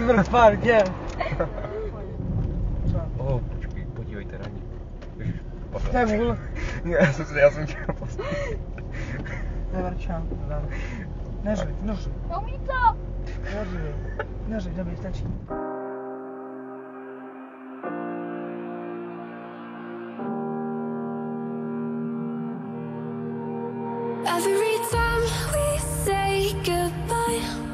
Numer dwa, nie. O, poczekaj, podziwaj te rani. Już, już, poszedł. Demul. Nie, ja bym chciał postawić. Dobra, ciąg, dobra. Na No mi co? Na żywy, na żywy, dobra, wstać. Every time we say goodbye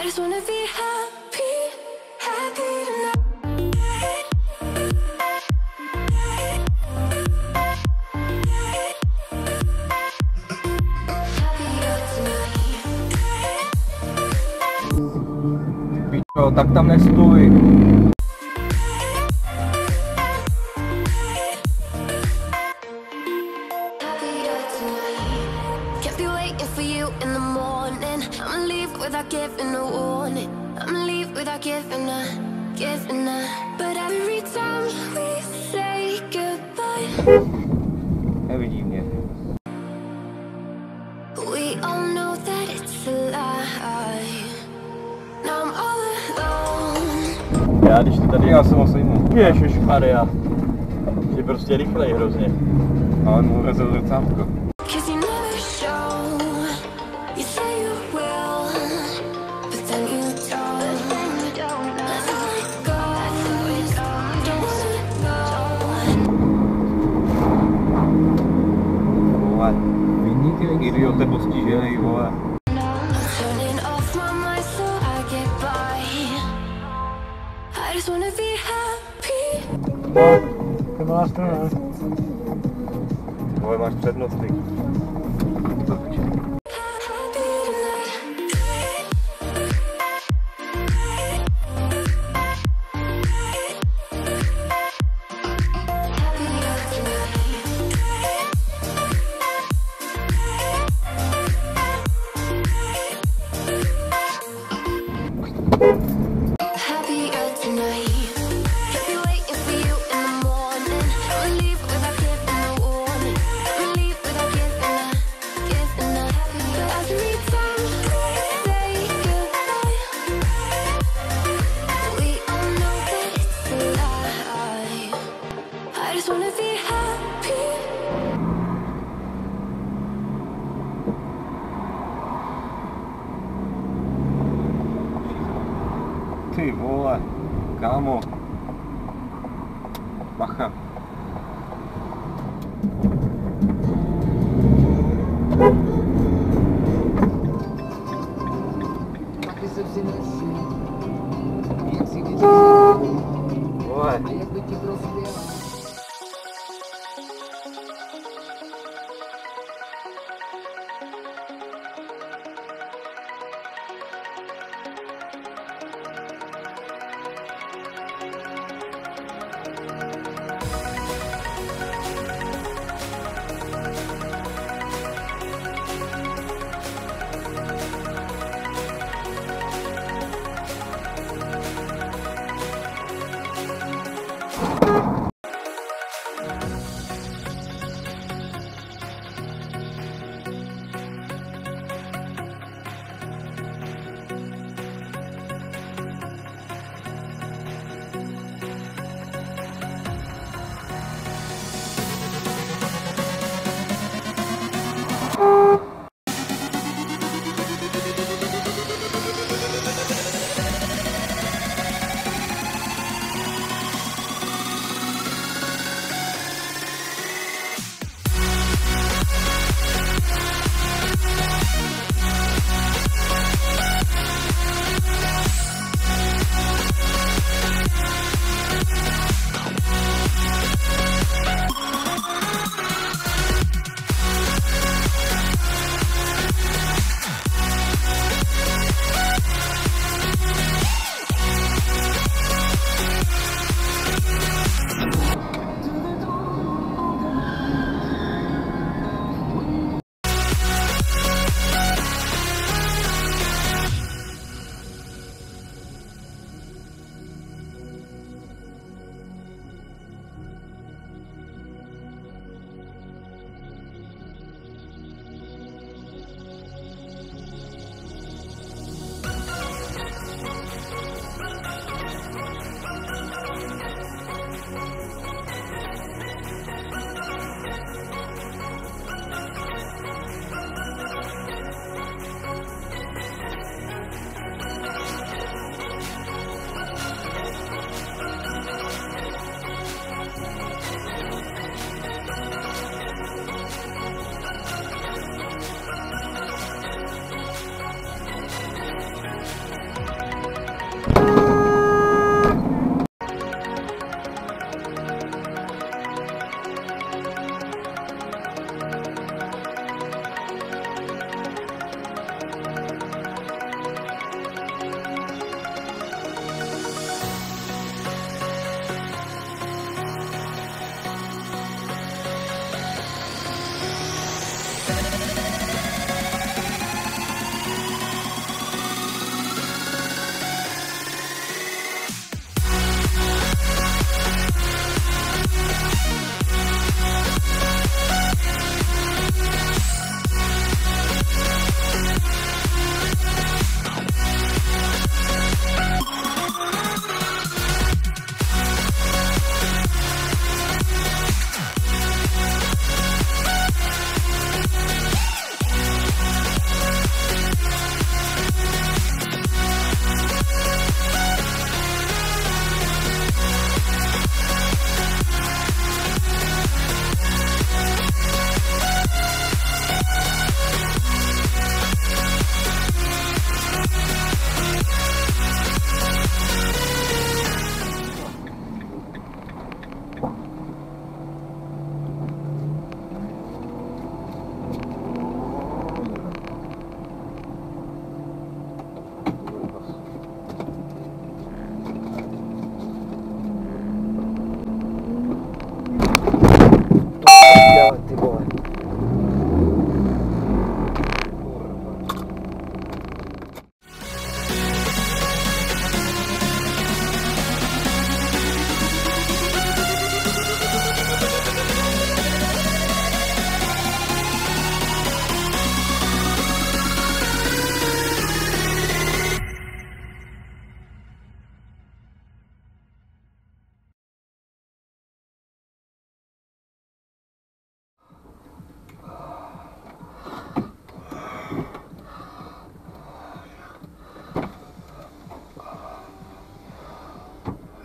I just wanna be happy, happy tonight. next to Nevidí mě. Já když to tady... Já jsem osejmu. Ježišmarja. Je prostě rychlej hrozně. Ale mu urazil zrcátko. idiote postižený, vole. No, to strana. máš přednost, ty. Кривого Каму. Маха.